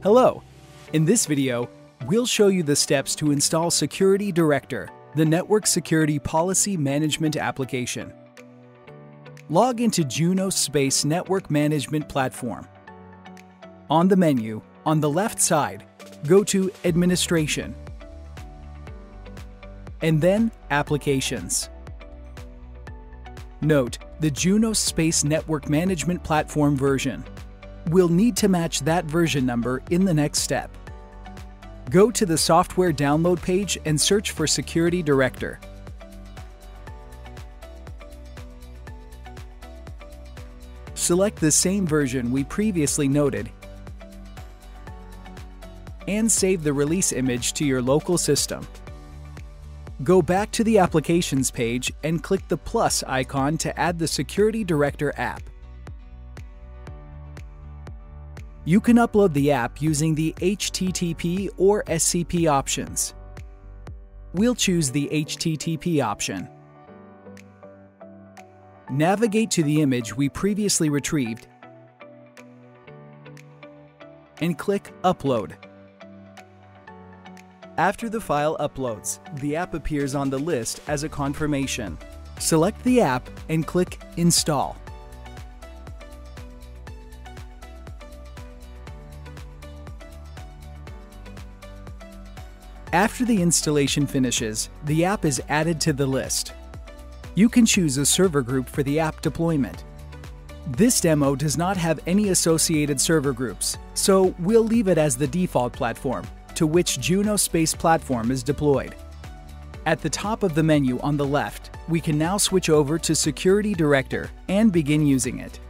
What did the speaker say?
Hello! In this video, we'll show you the steps to install Security Director, the Network Security Policy Management application. Log into Junos Space Network Management Platform. On the menu, on the left side, go to Administration, and then Applications. Note the Junos Space Network Management Platform version. We'll need to match that version number in the next step. Go to the software download page and search for Security Director. Select the same version we previously noted and save the release image to your local system. Go back to the Applications page and click the plus icon to add the Security Director app. You can upload the app using the HTTP or SCP options. We'll choose the HTTP option. Navigate to the image we previously retrieved and click Upload. After the file uploads, the app appears on the list as a confirmation. Select the app and click Install. After the installation finishes, the app is added to the list. You can choose a server group for the app deployment. This demo does not have any associated server groups, so we'll leave it as the default platform to which Junos Space Platform is deployed. At the top of the menu on the left, we can now switch over to Security Director and begin using it.